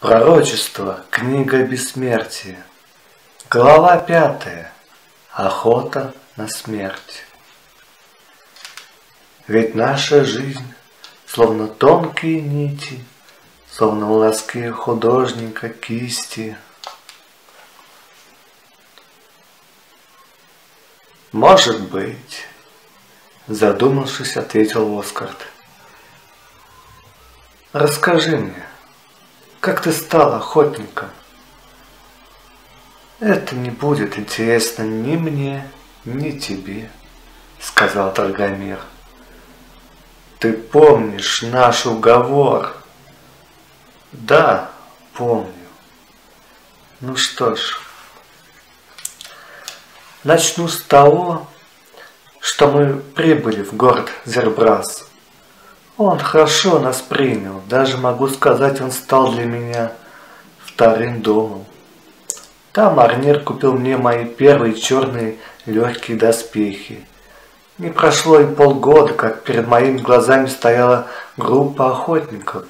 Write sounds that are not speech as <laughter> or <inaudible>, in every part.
Пророчество. Книга бессмертия. Глава пятая. Охота на смерть. Ведь наша жизнь, словно тонкие нити, Словно волоски художника кисти. Может быть, задумавшись, ответил Оскарт. Расскажи мне, как ты стал охотником? Это не будет интересно ни мне, ни тебе, сказал Драгомир. Ты помнишь наш уговор? Да, помню. Ну что ж, начну с того, что мы прибыли в город Зербрас. Он хорошо нас принял, даже могу сказать, он стал для меня вторым домом. Там Арнир купил мне мои первые черные легкие доспехи. Не прошло и полгода, как перед моими глазами стояла группа охотников,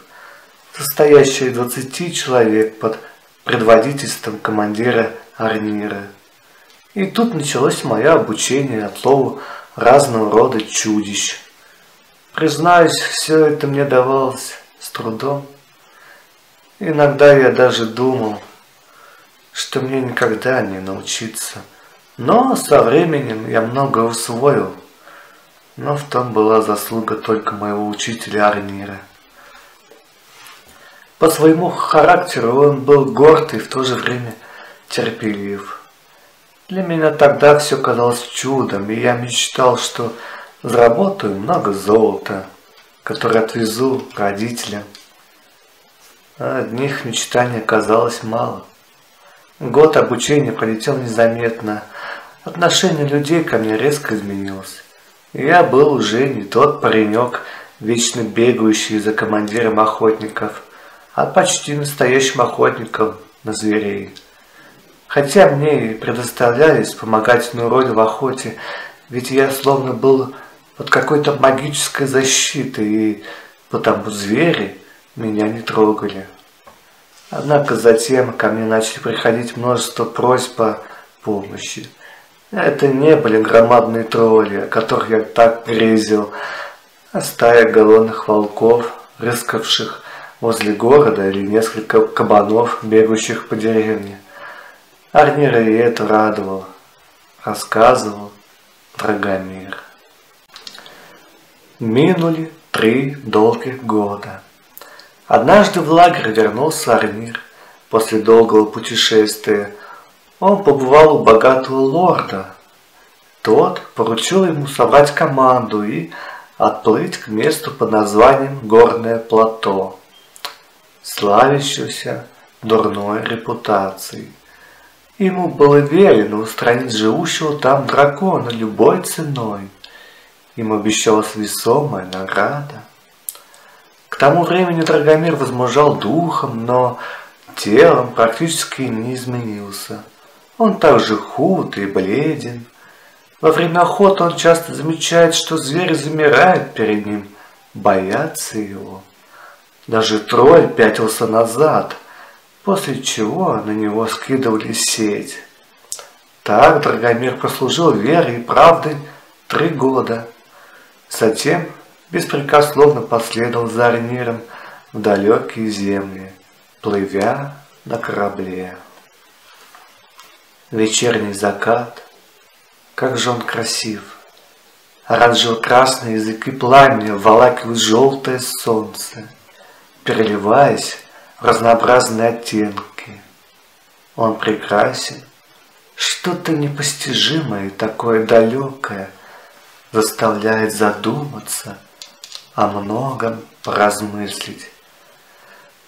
состоящая из двадцати человек под предводительством командира Арнира. И тут началось мое обучение отлову разного рода чудищ – Признаюсь, все это мне давалось с трудом. Иногда я даже думал, что мне никогда не научиться. Но со временем я много усвоил. Но в том была заслуга только моего учителя Арнира. По своему характеру он был горд и в то же время терпелив. Для меня тогда все казалось чудом, и я мечтал, что Заработаю много золота, которое отвезу родителям. А одних мечтаний оказалось мало. Год обучения пролетел незаметно. Отношение людей ко мне резко изменилось. Я был уже не тот паренек, вечно бегающий за командиром охотников, а почти настоящим охотником на зверей. Хотя мне и предоставлялись помогательную роль в охоте, ведь я словно был под какой-то магической защитой, и потому звери меня не трогали. Однако затем ко мне начали приходить множество просьб по помощи. Это не были громадные тролли, о которых я так грезил, а стая голодных волков, рыскавших возле города или несколько кабанов, бегущих по деревне. Арнира и это радовало, рассказывал Драгомир. Минули три долгих года. Однажды в лагерь вернулся Арнир после долгого путешествия. Он побывал у богатого лорда. Тот поручил ему собрать команду и отплыть к месту под названием Горное плато, славящееся дурной репутацией. Ему было велено устранить живущего там дракона любой ценой – им обещалась весомая награда. К тому времени Драгомир возмужал духом, но телом практически не изменился. Он также худ и бледен. Во время охоты он часто замечает, что звери замирают перед ним, боятся его. Даже тролль пятился назад, после чего на него скидывали сеть. Так Драгомир прослужил верой и правдой три года – Затем беспрекословно последовал за Арниром в далекие земли, плывя на корабле. Вечерний закат, как же он красив! Оранжево-красные языки пламени волакивают желтое солнце, переливаясь в разнообразные оттенки. Он прекрасен, что-то непостижимое такое далекое – заставляет задуматься, о многом размыслить.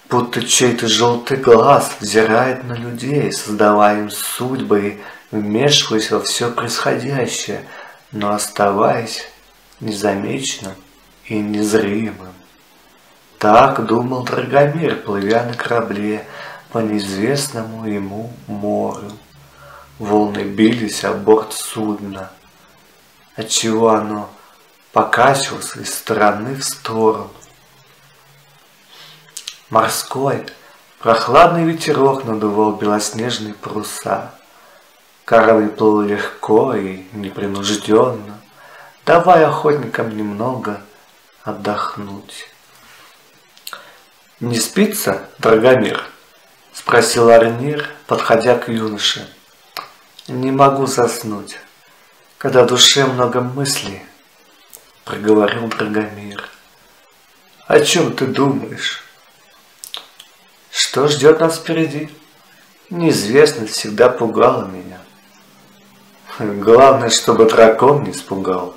Будто чей-то желтый глаз взирает на людей, создавая им судьбы и вмешиваясь во все происходящее, но оставаясь незамеченным и незримым. Так думал Драгомир, плывя на корабле по неизвестному ему морю. Волны бились о борт судна – отчего оно покачивалось из стороны в сторону. Морской, Прохладный ветерок надувал белоснежные паруса. Корабль плыл легко и непринужденно, давая охотникам немного отдохнуть. «Не спится, Драгомир?» — спросил Арнир, подходя к юноше. «Не могу заснуть, когда в душе много мыслей», — проговорил Драгомир. «О чем ты думаешь?» «Что ждет нас впереди?» Неизвестность всегда пугала меня. Главное, чтобы дракон не испугал.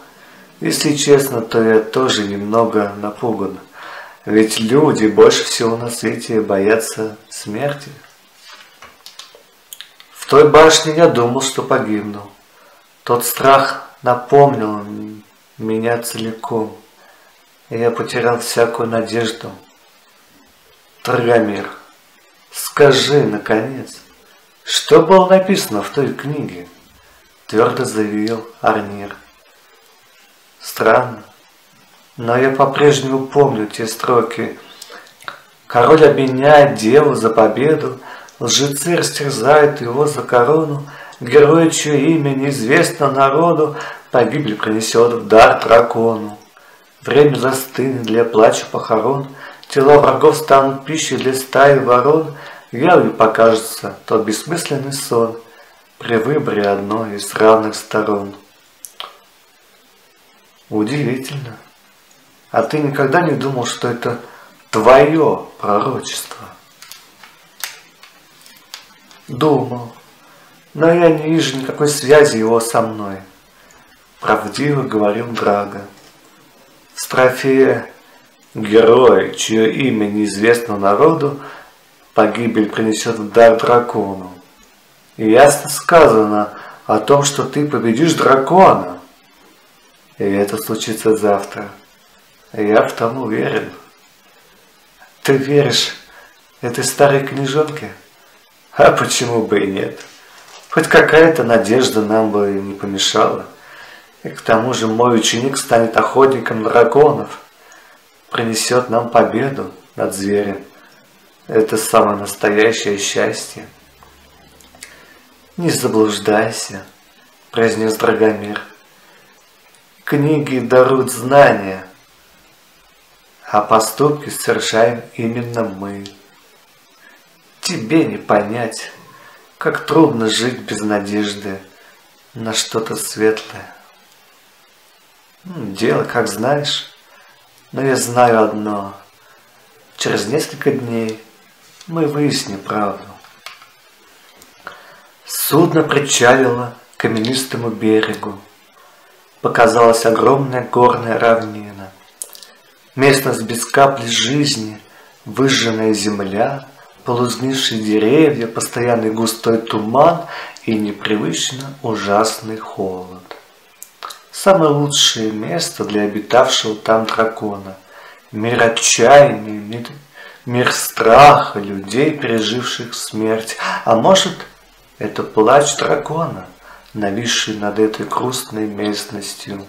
Если честно, то я тоже немного напуган. Ведь люди больше всего на свете боятся смерти. В той башне я думал, что погибну. Тот страх напомнил меня целиком. И я потерял всякую надежду. Драгомир, скажи, наконец, что было написано в той книге? Твердо заявил Арнир. Странно, но я по-прежнему помню те строки. Король обменяет деву за победу, лжецы растерзают его за корону, герой, чье имя неизвестно народу, погибель принесет в дар дракону. Время застынет для плача похорон, тела врагов станут пищей для стаи ворон, явью покажется тот бессмысленный сон при выборе одной из равных сторон. Удивительно. А ты никогда не думал, что это твое пророчество? Думал, но я не вижу никакой связи его со мной. Правдиво говорил Драго. В строфе «Герой, чье имя неизвестно народу, погибель принесет в дар дракону». И ясно сказано о том, что ты победишь дракона. И это случится завтра. Я в том уверен. Ты веришь этой старой книжонке? А почему бы и нет? Хоть какая-то надежда нам бы не помешала. И к тому же мой ученик станет охотником драконов. Принесет нам победу над зверем. Это самое настоящее счастье. Не заблуждайся, произнес Драгомир. Книги даруют знания, а поступки совершаем именно мы. Тебе не понять, как трудно жить без надежды на что-то светлое. Дело, как знаешь, но я знаю одно. Через несколько дней мы выясним правду. Судно причалило к каменистому берегу. Показалась огромная горная равнина. Местность без капли жизни, выжженная земля, полузгнившие деревья, постоянный густой туман и непривычно ужасный холод. Самое лучшее место для обитавшего там дракона. Мир отчаяния, мир, мир страха людей, переживших смерть. А может, это плач дракона, нависший над этой грустной местностью.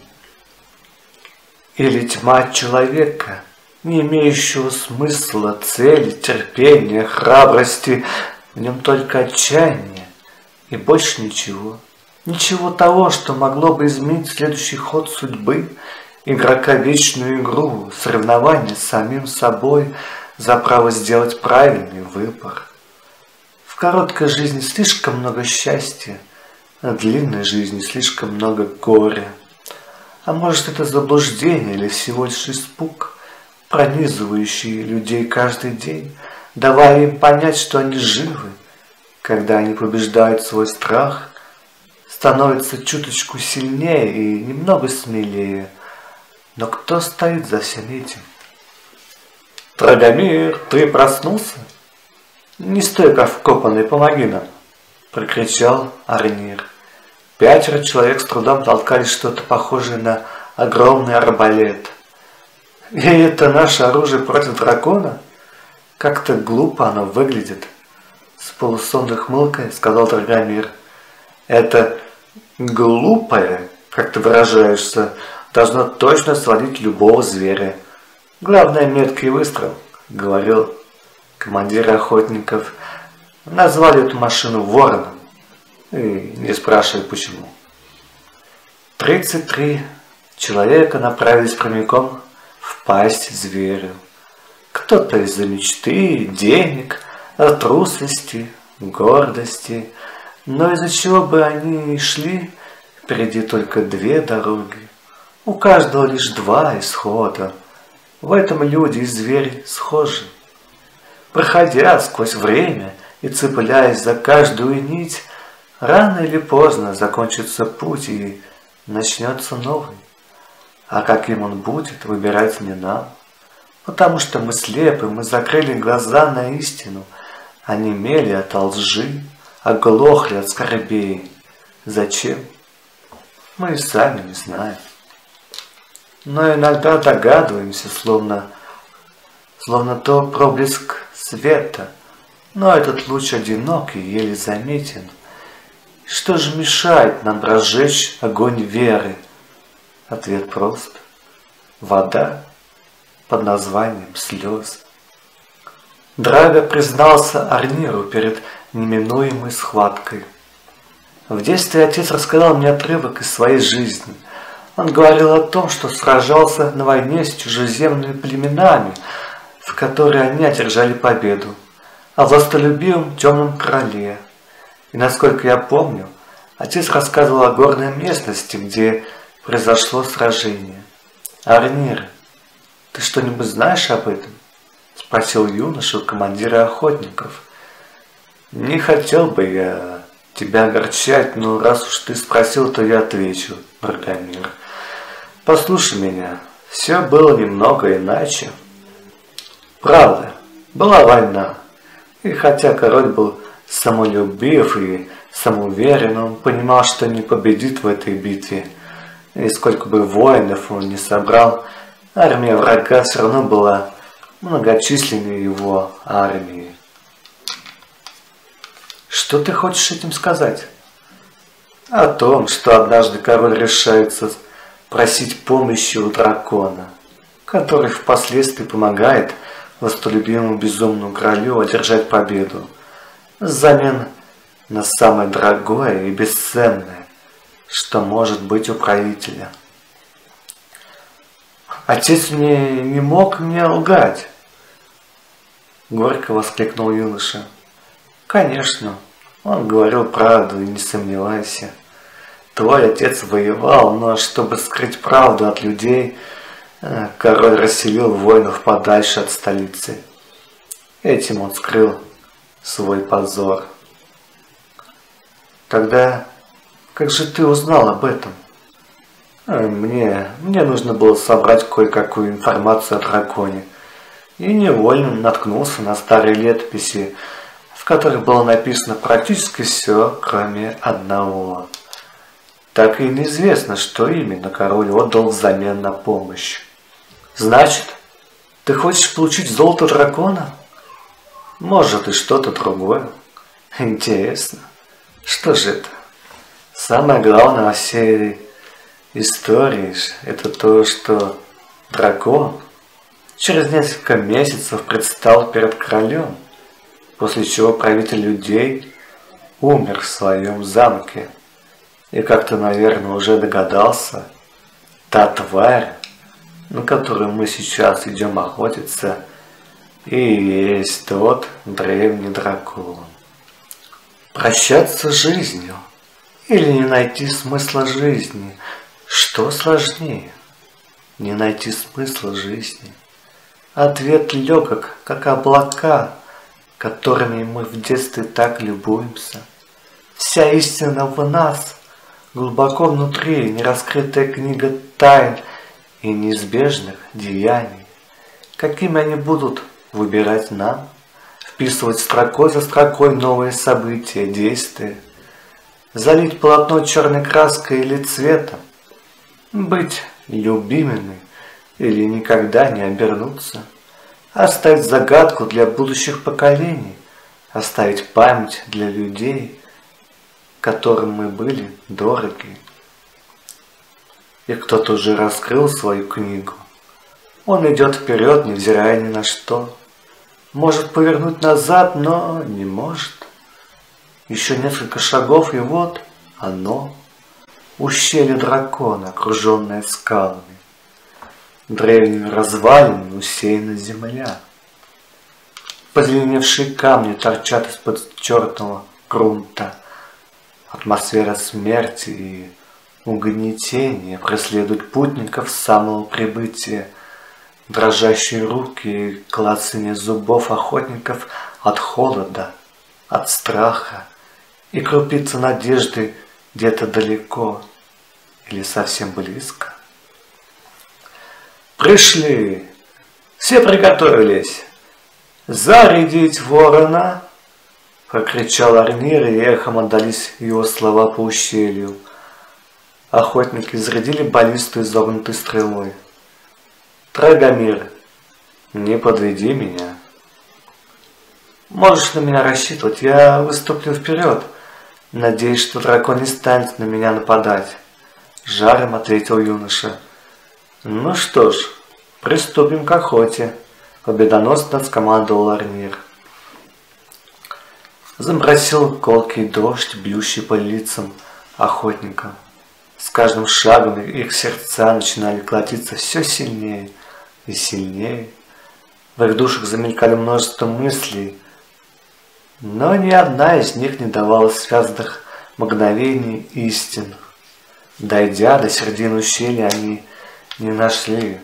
Или тьма человека, не имеющего смысла, цели, терпения, храбрости, в нем только отчаяние и больше ничего. Ничего того, что могло бы изменить следующий ход судьбы, игрока вечную игру, соревнование с самим собой за право сделать правильный выбор. В короткой жизни слишком много счастья, а в длинной жизни слишком много горя. А может это заблуждение или всего лишь испуг, пронизывающий людей каждый день, давая им понять, что они живы, когда они побеждают свой страх, становятся чуточку сильнее и немного смелее. Но кто стоит за всем этим? Драгомир, ты проснулся? «Не стой, как вкопанный, помоги нам!» – прокричал Арнир. Пятеро человек с трудом толкали что-то похожее на огромный арбалет. «И это наше оружие против дракона? Как-то глупо оно выглядит!» С полусонной хмылкой сказал Драгомир. «Это глупое, как ты выражаешься, должно точно свалить любого зверя. Главное, меткий выстрел», — говорил командиры охотников назвали эту машину Вороном. И не спрашивай почему. 33 человека направились прямиком в пасть зверю. Кто-то из-за мечты, денег, трусости, гордости. Но из-за чего бы они ни шли, впереди только две дороги. У каждого лишь два исхода. В этом люди и звери схожи. Проходя сквозь время и цепляясь за каждую нить, рано или поздно закончится путь и начнется новый. А каким он будет, выбирать не нам. Потому что мы слепы, мы закрыли глаза на истину, онемели от лжи, оглохли от скорбей. Зачем? Мы и сами не знаем. Но иногда догадываемся, словно, словно то проблеск света, но этот луч одинок и еле заметен. Что же мешает нам разжечь огонь веры? Ответ прост. Вода под названием слез. Драга признался Арниру перед неминуемой схваткой. В детстве отец рассказал мне отрывок из своей жизни. Он говорил о том, что сражался на войне с чужеземными племенами, в которой они одержали победу, о властолюбивом темном короле. И насколько я помню, отец рассказывал о горной местности, где произошло сражение. Арнир, ты что-нибудь знаешь об этом? Спросил юноша у командира охотников. Не хотел бы я тебя огорчать, но раз уж ты спросил, то я отвечу, Брагомир. Послушай меня, все было немного иначе. Правда, была война. И хотя король был самолюбив и самоуверен, он понимал, что не победит в этой битве – и сколько бы воинов он не собрал, армия врага все равно была многочисленнее его армии. Что ты хочешь этим сказать? О том, что однажды король решается просить помощи у дракона, который впоследствии помогает властолюбимому безумному королю одержать победу взамен на самое дорогое и бесценное что может быть у правителя. Отец мне не мог мне лгать. Горько воскликнул юноша. Конечно, он говорил правду и не сомневайся. Твой отец воевал, но чтобы скрыть правду от людей, э, король расселил воинов подальше от столицы. Этим он скрыл свой позор. Тогда как же ты узнал об этом? Э, мне, мне нужно было собрать кое-какую информацию о драконе. И невольно наткнулся на старые летописи, в которых было написано практически все, кроме одного. Так и неизвестно, что именно король отдал взамен на помощь. Значит, ты хочешь получить золото дракона? Может и что-то другое. Интересно. Что же это? Самое главное во всей истории это то, что дракон через несколько месяцев предстал перед королем, после чего правитель людей умер в своем замке. И как ты, наверное, уже догадался, та тварь, на которую мы сейчас идем охотиться, и есть тот древний дракон. Прощаться с жизнью – или не найти смысла жизни? Что сложнее? Не найти смысла жизни. Ответ легок, как облака, которыми мы в детстве так любуемся. Вся истина в нас, глубоко внутри, нераскрытая книга тайн и неизбежных деяний. Какими они будут выбирать нам? Вписывать строкой за строкой новые события, действия – залить полотно черной краской или цветом, быть любимыми или никогда не обернуться, оставить загадку для будущих поколений, оставить память для людей, которым мы были дороги. И кто-то уже раскрыл свою книгу. Он идет вперед, невзирая ни на что. Может повернуть назад, но не может. Еще несколько шагов, и вот оно. Ущелье дракона, окруженное скалами. Древними развалинами усеяна земля. Позеленевшие камни торчат из-под черного грунта. Атмосфера смерти и угнетения преследует путников с самого прибытия. Дрожащие руки и клацание зубов охотников от холода, от страха и крупица надежды где-то далеко или совсем близко. Пришли, все приготовились. Зарядить ворона, прокричал Арнир, и эхом отдались его слова по ущелью. Охотники зарядили баллисту изогнутой стрелой. Трагомир, не подведи меня. Можешь на меня рассчитывать, я выступлю вперед. Надеюсь, что дракон не станет на меня нападать. Жаром ответил юноша. Ну что ж, приступим к охоте. Победоносно скомандовал Армир. Заморосил колкий дождь, бьющий по лицам охотникам. С каждым шагом их сердца начинали колотиться все сильнее и сильнее. В их душах замелькали множество мыслей, но ни одна из них не давала связанных мгновений истин. Дойдя до середины ущелья, они не нашли.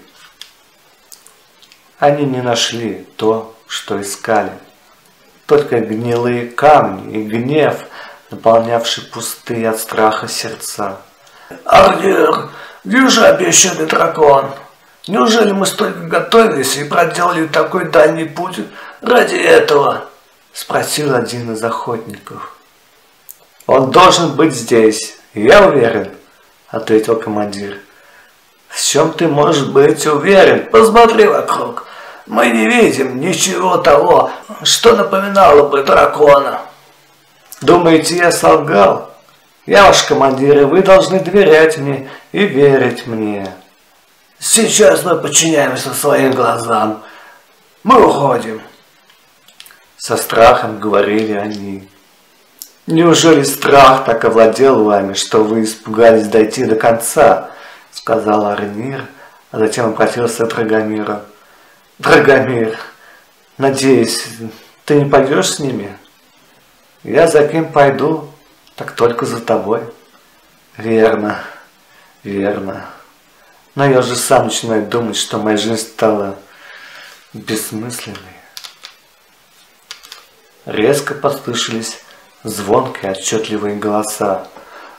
Они не нашли то, что искали. Только гнилые камни и гнев, наполнявший пустые от страха сердца. Ардир, же обещанный дракон? Неужели мы столько готовились и проделали такой дальний путь ради этого? Спросил один из охотников. Он должен быть здесь, я уверен, ответил командир. В чем ты можешь быть уверен? Посмотри вокруг. Мы не видим ничего того, что напоминало бы дракона. Думаете, я солгал? Я ваш командир, и вы должны доверять мне и верить мне. Сейчас мы подчиняемся своим глазам. Мы уходим. Со страхом говорили они. Неужели страх так овладел вами, что вы испугались дойти до конца? Сказал Арнир, а затем обратился к Драгомиру. Драгомир, надеюсь, ты не пойдешь с ними? Я за кем пойду, так только за тобой. Верно, верно. Но я же сам начинаю думать, что моя жизнь стала бессмысленной. Резко послышались звонкие отчетливые голоса.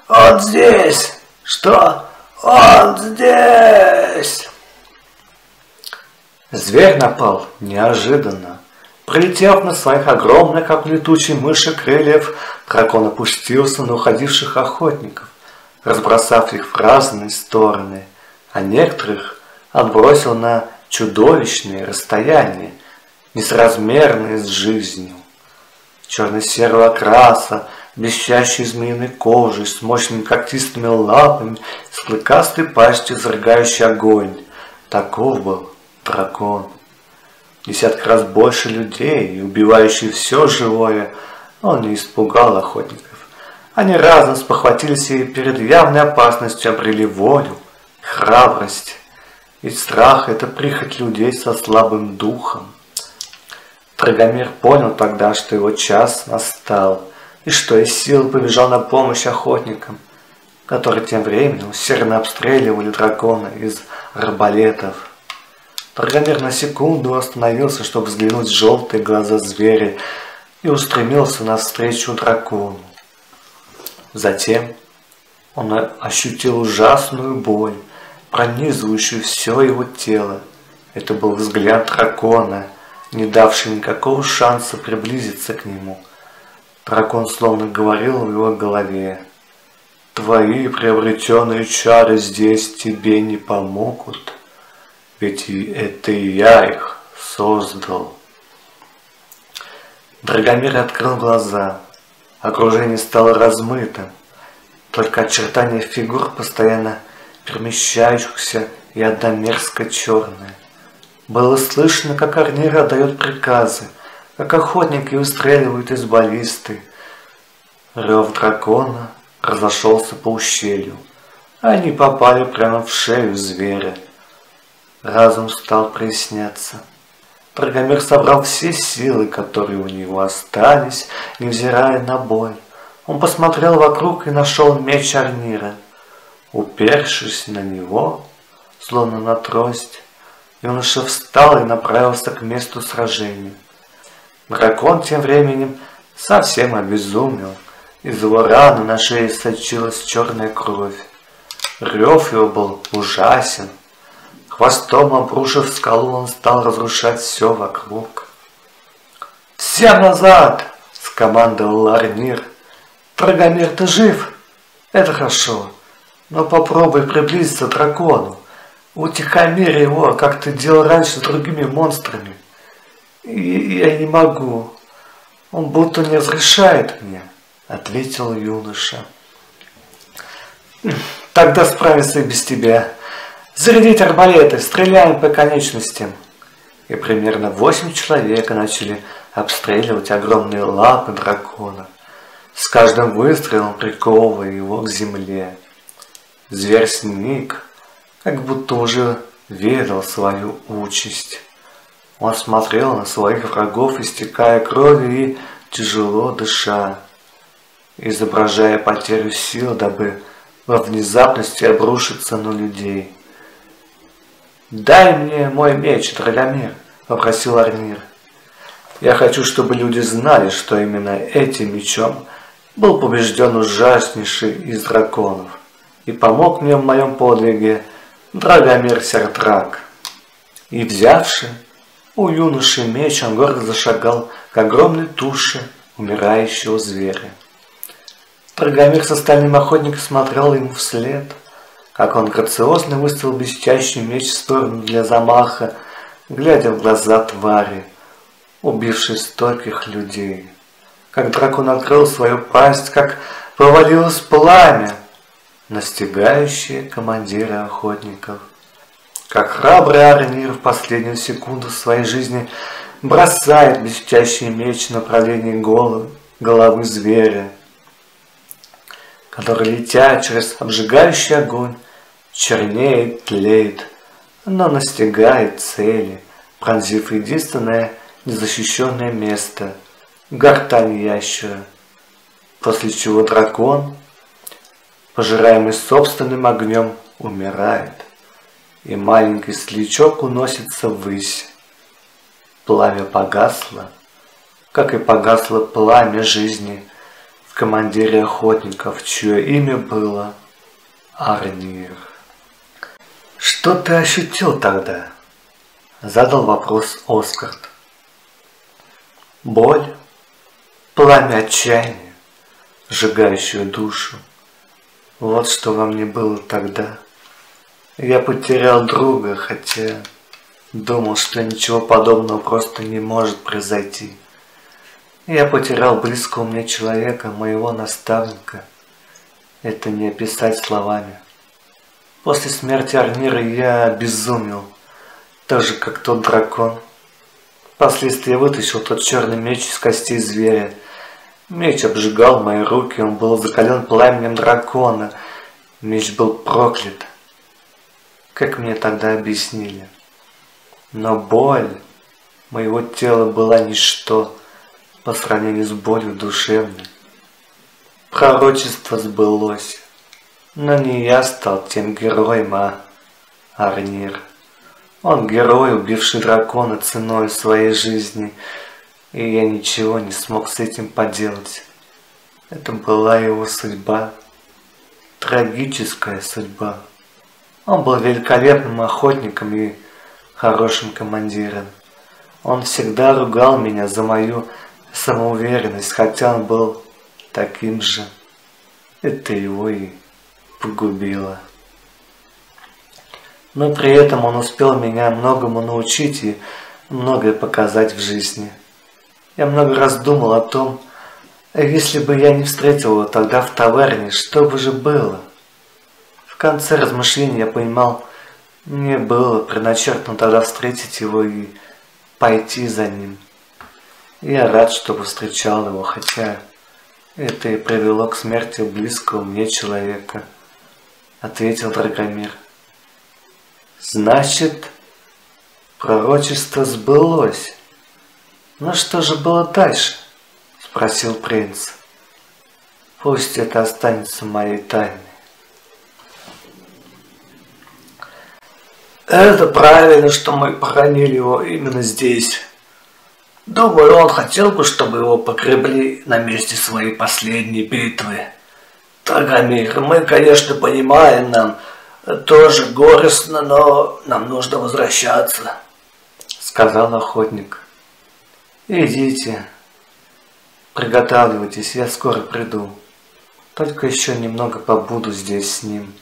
«Он здесь! Что? Он здесь!» Зверь напал неожиданно. Прилетев на своих огромных, как летучие мыши, крыльев, дракон опустился на уходивших охотников, разбросав их в разные стороны, а некоторых отбросил на чудовищные расстояния, несразмерные с жизнью. Черно-серого окраса, блестящей змеиной кожей, с мощными когтистыми лапами, с клыкастой пастью, изрыгающей огонь. Таков был дракон десятка раз больше людей и убивающий все живое, он не испугал охотников. Они разом спохватились и перед явной опасностью обрели волю, храбрость. Ведь страх – это прихоть людей со слабым духом. Драгомир понял тогда, что его час настал, и что из сил побежал на помощь охотникам, которые тем временем усердно обстреливали дракона из арбалетов. Драгомир на секунду остановился, чтобы взглянуть в желтые глаза зверя и устремился навстречу дракону. Затем он ощутил ужасную боль, пронизывающую все его тело. Это был взгляд дракона, не давший никакого шанса приблизиться к нему. Дракон словно говорил в его голове. «Твои приобретенные чары здесь тебе не помогут». Ведь это я их создал. Драгомир открыл глаза. Окружение стало размытым. Только очертания фигур, постоянно перемещающихся, и одна мерзко черная. Было слышно, как Арнир отдает приказы, как охотники устреливают из баллисты. Рев дракона разошелся по ущелью. Они попали прямо в шею зверя. Разум стал проясняться. Драгомир собрал все силы, которые у него остались, невзирая на боль. Он посмотрел вокруг и нашел меч Арнира. Упершись на него, словно на трость, юноша встал и направился к месту сражения. Дракон тем временем совсем обезумел. Из его раны на шее сочилась черная кровь. Рев его был ужасен. Хвостом обрушив скалу, он стал разрушать все вокруг. «Всем назад!» — скомандовал Ларнир. «Драгомир, ты жив?» «Это хорошо, но попробуй приблизиться к дракону. Утихомирь его, как ты делал раньше с другими монстрами». И «Я не могу. Он будто не разрешает мне», — ответил юноша. «Тогда справится и без тебя. Зарядить арбалеты, стреляем по конечностям». И примерно восемь человек начали обстреливать огромные лапы дракона, с каждым выстрелом приковывая его к земле. Зверь сник, как будто уже ведал свою участь. Он смотрел на своих врагов, истекая кровью и тяжело дыша, изображая потерю сил, дабы во внезапности обрушиться на людей. «Дай мне мой меч, Драгомир», — попросил Арнир. «Я хочу, чтобы люди знали, что именно этим мечом был побежден ужаснейший из драконов и помог мне в моем подвиге Драгомир Сертрак». И взявши у юноши меч он гордо зашагал к огромной туше умирающего зверя. Драгомир с остальным охотником смотрел ему вслед, как он грациозно выставил блестящий меч в сторону для замаха, глядя в глаза твари, убившей стольких людей. Как дракон открыл свою пасть, как повалилось пламя, настигающее командира охотников. Как храбрый Арнир в последнюю секунду своей жизни бросает блестящий меч в направлении головы, головы зверя, который, летя через обжигающий огонь, чернеет, тлеет, но настигает цели, пронзив единственное незащищенное место – гортань ящера, после чего дракон, пожираемый собственным огнем, умирает и маленький светлячок уносится ввысь. Пламя погасло, как и погасло пламя жизни в командире охотников, чье имя было Арнир. «Что ты ощутил тогда?» – задал вопрос Оскарт. «Боль, пламя отчаяния, сжигающую душу. Вот что во мне было тогда». Я потерял друга, хотя думал, что ничего подобного просто не может произойти. Я потерял близкого мне человека, моего наставника. Это не описать словами. После смерти Арнира я обезумел, так же, как тот дракон. Впоследствии я вытащил тот черный меч из костей зверя. Меч обжигал мои руки, он был закален пламенем дракона. Меч был проклят как мне тогда объяснили. Но боль моего тела была ничто по сравнению с болью душевной. Пророчество сбылось, но не я стал тем героем, а Арнир. Он герой, убивший дракона ценой своей жизни, и я ничего не смог с этим поделать. Это была его судьба, трагическая судьба. Он был великолепным охотником и хорошим командиром. Он всегда ругал меня за мою самоуверенность, хотя он был таким же. Это его и погубило. Но при этом он успел меня многому научить и многое показать в жизни. Я много раз думал о том, если бы я не встретил его тогда в таверне, что бы же было? конце размышлений я понимал, мне было предначертано тогда встретить его и пойти за ним. Я рад, что повстречал его, хотя это и привело к смерти близкого мне человека, ответил Драгомир. Значит, пророчество сбылось. Но что же было дальше? Спросил принц. Пусть это останется моей тайной. Это правильно, что мы похоронили его именно здесь. Думаю, он хотел бы, чтобы его погребли на месте своей последней битвы. Драгомир, мы, конечно, понимаем, нам тоже горестно, но нам нужно возвращаться, сказал охотник. Идите, приготавливайтесь, я скоро приду. Только еще немного побуду здесь с ним,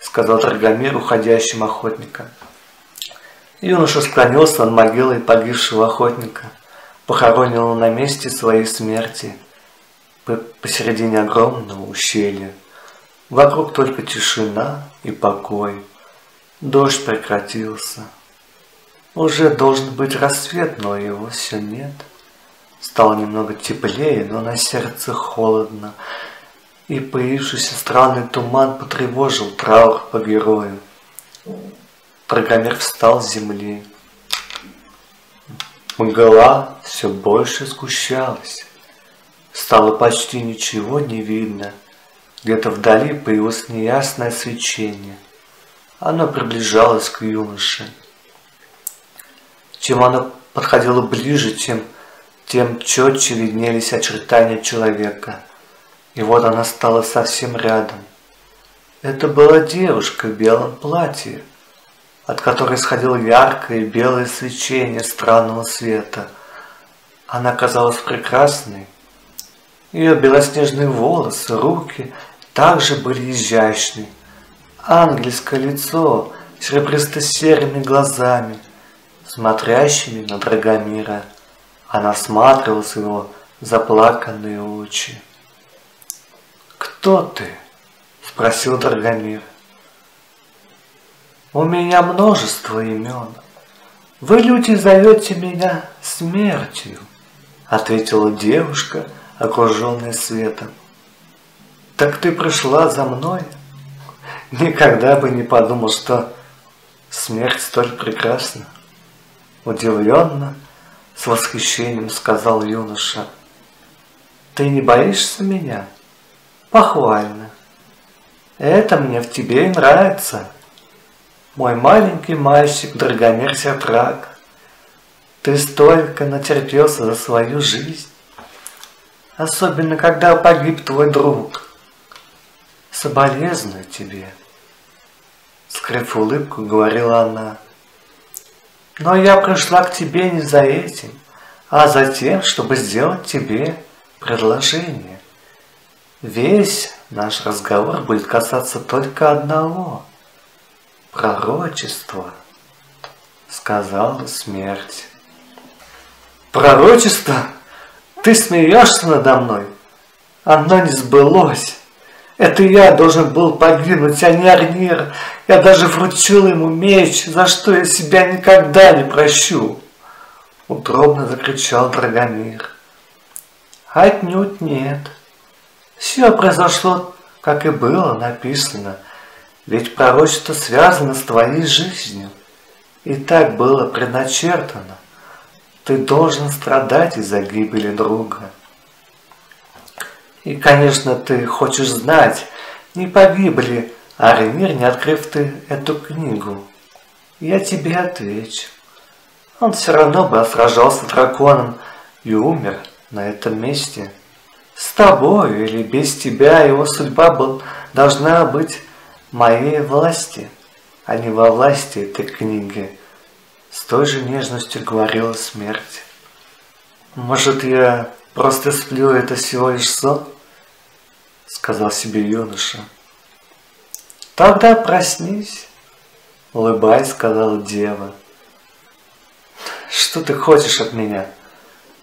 сказал Драгомир уходящим охотникам. Юноша склонился над могилой погибшего охотника, похороненного на месте своей смерти посередине огромного ущелья. Вокруг только тишина и покой. Дождь прекратился. Уже должен быть рассвет, но его все нет. Стало немного теплее, но на сердце холодно, и появившийся странный туман потревожил траур по герою. Драгомир встал с земли. Мгла все больше сгущалась. Стало почти ничего не видно. Где-то вдали появилось неясное свечение. Оно приближалось к юноше. Чем оно подходило ближе, тем, тем четче виднелись очертания человека. И вот она стала совсем рядом. Это была девушка в белом платье от которой исходило яркое белое свечение странного света. Она казалась прекрасной. Ее белоснежные волосы, руки также были изящны. Ангельское лицо с серебристо-серыми глазами, смотрящими на Драгомира. Она всматривалась в его заплаканные очи. «Кто ты?» – спросил Драгомир. У меня множество имен. Вы, люди, зовете меня смертью, ответила девушка, окруженная светом. Так ты пришла за мной? Никогда бы не подумал, что смерть столь прекрасна. Удивленно, с восхищением сказал юноша. Ты не боишься меня? Похвально. Это мне в тебе и нравится. Мой маленький мальчик Драгомир Сертрак, Ты столько натерпелся за свою жизнь, Особенно, когда погиб твой друг. Соболезную тебе, Скрыв улыбку, говорила она. Но я пришла к тебе не за этим, а за тем, чтобы сделать тебе предложение. Весь наш разговор будет касаться только одного — Пророчество, сказала смерть. Пророчество? Ты смеешься надо мной? Оно не сбылось. Это я должен был погибнуть, а не Арнир. Я даже вручил ему меч, за что я себя никогда не прощу. Утробно закричал Драгомир. Отнюдь нет. Все произошло, как и было написано – ведь пророчество связано с твоей жизнью. И так было предначертано. Ты должен страдать из-за гибели друга. И, конечно, ты хочешь знать, не погибли Аремир, не открыв ты эту книгу. Я тебе отвечу. Он все равно бы сражался драконом и умер на этом месте. С тобой или без тебя его судьба был, должна быть моей власти, а не во власти этой книги. С той же нежностью говорила смерть. Может, я просто сплю это всего лишь сон? Сказал себе юноша. Тогда проснись, улыбаясь, сказала дева. Что ты хочешь от меня?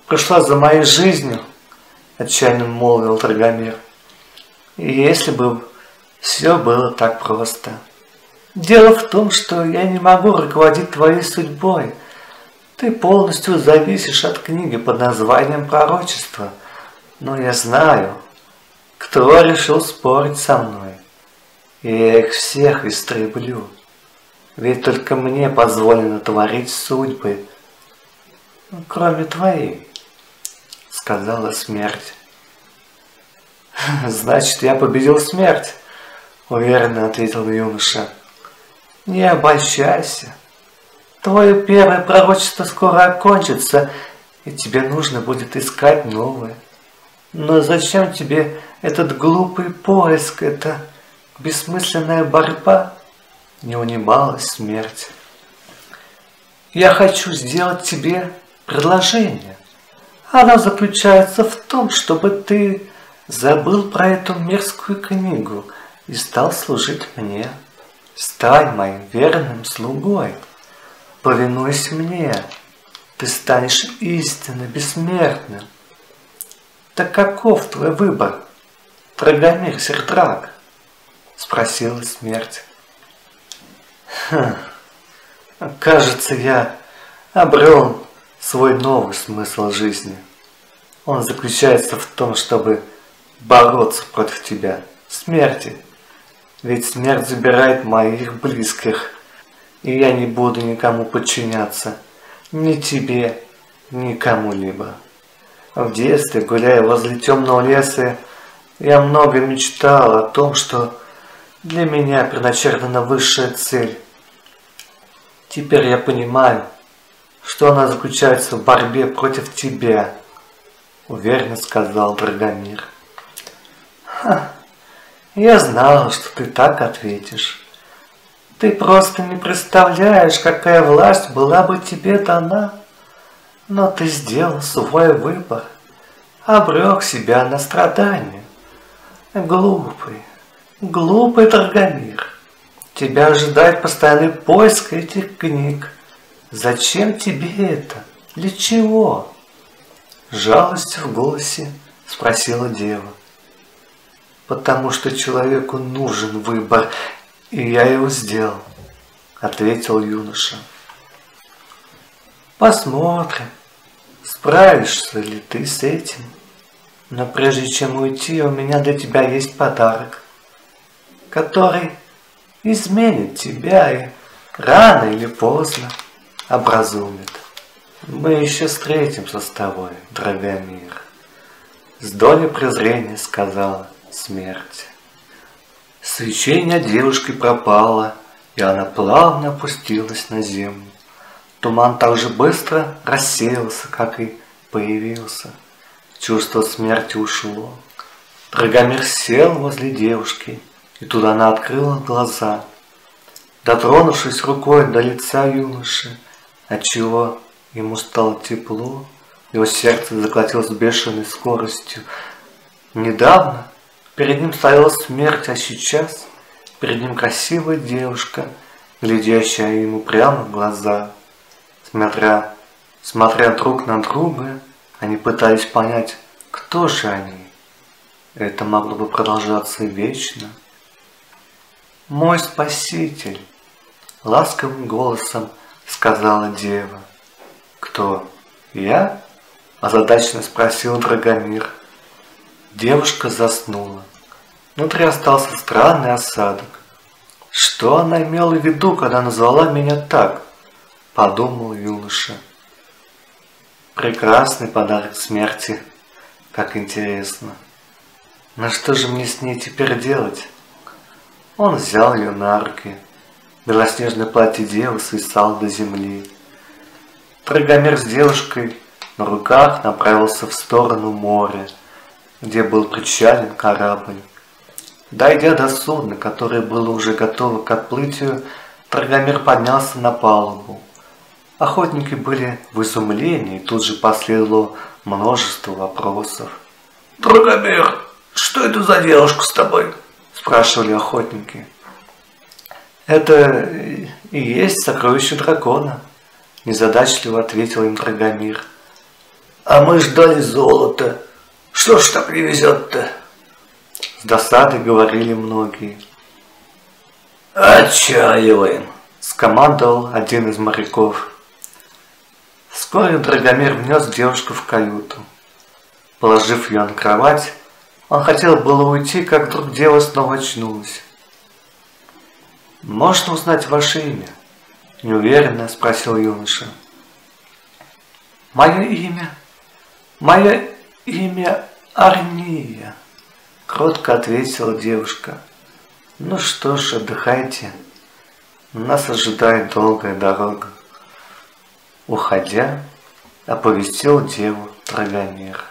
Пришла за моей жизнью, отчаянно молвил Драгомир. И если бы все было так просто. Дело в том, что я не могу руководить твоей судьбой. Ты полностью зависишь от книги под названием «Пророчество». Но я знаю, кто решил спорить со мной. И я их всех истреблю. Ведь только мне позволено творить судьбы, кроме твоей, сказала смерть. <laughs> Значит, я победил смерть, уверенно ответил юноша. Не обольщайся. Твое первое пророчество скоро окончится, и тебе нужно будет искать новое. Но зачем тебе этот глупый поиск, эта бессмысленная борьба? Не унималась смерть. Я хочу сделать тебе предложение. Оно заключается в том, чтобы ты забыл про эту мерзкую книгу и стал служить мне. Стань моим верным слугой. Повинуйся мне, ты станешь истинно бессмертным. Так каков твой выбор, Драгомир Сердрак? Спросила смерть. Кажется, я обрел свой новый смысл жизни. Он заключается в том, чтобы бороться против тебя, смерти. Ведь смерть забирает моих близких, и я не буду никому подчиняться, ни тебе, ни кому-либо. В детстве, гуляя возле темного леса, я много мечтал о том, что для меня предначертана высшая цель. Теперь я понимаю, что она заключается в борьбе против тебя, уверенно сказал Драгомир. Ха, я знал, что ты так ответишь. Ты просто не представляешь, какая власть была бы тебе дана. Но ты сделал свой выбор, обрек себя на страдания. Глупый, глупый Драгомир. Тебя ожидает постоянный поиск этих книг. Зачем тебе это? Для чего? Жалость в голосе спросила дева. Потому что человеку нужен выбор, и я его сделал, ответил юноша. Посмотрим, справишься ли ты с этим. Но прежде чем уйти, у меня для тебя есть подарок, который изменит тебя и рано или поздно образумит. Мы еще встретимся с тобой, Драгомир. С долей презрения сказала смерть. Свечение девушки пропало, и она плавно опустилась на землю. Туман так же быстро рассеялся, как и появился. Чувство смерти ушло. Драгомир сел возле девушки, и туда она открыла глаза. Дотронувшись рукой до лица юноши, отчего ему стало тепло, его сердце заколотилось бешеной скоростью. Недавно перед ним стояла смерть, а сейчас перед ним красивая девушка, глядящая ему прямо в глаза. Смотря, смотря друг на друга, они пытались понять, кто же они. Это могло бы продолжаться вечно. «Мой спаситель!» — ласковым голосом сказала дева. «Кто? Я?» – озадаченно спросил Драгомир. Девушка заснула. Внутри остался странный осадок. Что она имела в виду, когда назвала меня так? Подумал юноша. Прекрасный подарок смерти. Как интересно. Но что же мне с ней теперь делать? Он взял ее на руки. Белоснежное платье девы свисало до земли. Драгомир с девушкой на руках направился в сторону моря, где был причален корабль. Дойдя до судна, которое было уже готово к отплытию, Драгомир поднялся на палубу. Охотники были в изумлении, и тут же последовало множество вопросов. «Драгомир, что это за девушка с тобой?» – спрашивали охотники. «Это и есть сокровище дракона», – незадачливо ответил им Драгомир. «А мы ждали золота. Что ж так не везет-то?» С досадой говорили многие. «Отчаиваем», – скомандовал один из моряков. Вскоре Драгомир внес девушку в каюту. Положив ее на кровать, он хотел было уйти, как вдруг дева снова очнулась. «Можно узнать ваше имя?» – неуверенно спросил юноша. «Мое имя? Мое имя Арния», – кротко ответила девушка. «Ну что ж, отдыхайте. Нас ожидает долгая дорога». Уходя, оповестил деву Драгомир.